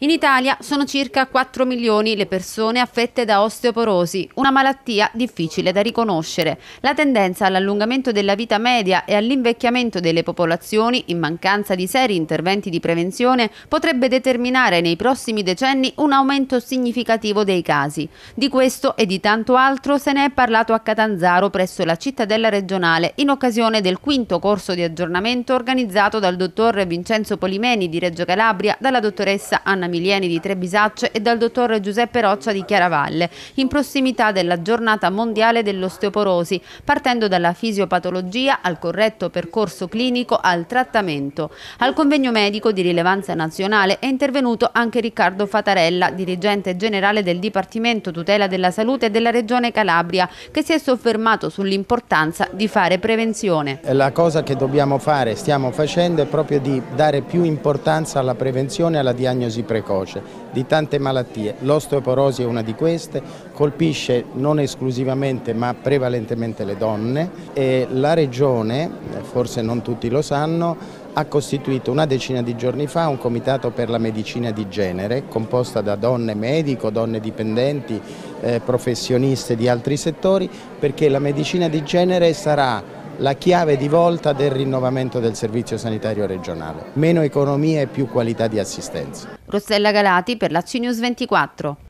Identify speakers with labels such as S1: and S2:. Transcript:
S1: In Italia sono circa 4 milioni le persone affette da osteoporosi, una malattia difficile da riconoscere. La tendenza all'allungamento della vita media e all'invecchiamento delle popolazioni, in mancanza di seri interventi di prevenzione, potrebbe determinare nei prossimi decenni un aumento significativo dei casi. Di questo e di tanto altro se ne è parlato a Catanzaro presso la cittadella regionale in occasione del quinto corso di aggiornamento organizzato dal dottor Vincenzo Polimeni di Reggio Calabria, dalla dottoressa Anna Anna Milieni di Trebisacce e dal dottor Giuseppe Roccia di Chiaravalle, in prossimità della giornata mondiale dell'osteoporosi, partendo dalla fisiopatologia al corretto percorso clinico al trattamento. Al convegno medico di rilevanza nazionale è intervenuto anche Riccardo Fatarella, dirigente generale del Dipartimento Tutela della Salute della Regione Calabria, che si è soffermato sull'importanza di fare prevenzione.
S2: La cosa che dobbiamo fare, stiamo facendo, è proprio di dare più importanza alla prevenzione e alla diagnosi precoce precoce di tante malattie. L'osteoporosi è una di queste, colpisce non esclusivamente ma prevalentemente le donne e la Regione, forse non tutti lo sanno, ha costituito una decina di giorni fa un comitato per la medicina di genere composta da donne medico, donne dipendenti, eh, professioniste di altri settori perché la medicina di genere sarà la chiave di volta del rinnovamento del servizio sanitario regionale. Meno economia e più qualità di assistenza.
S1: Rossella Galati per la CNews 24.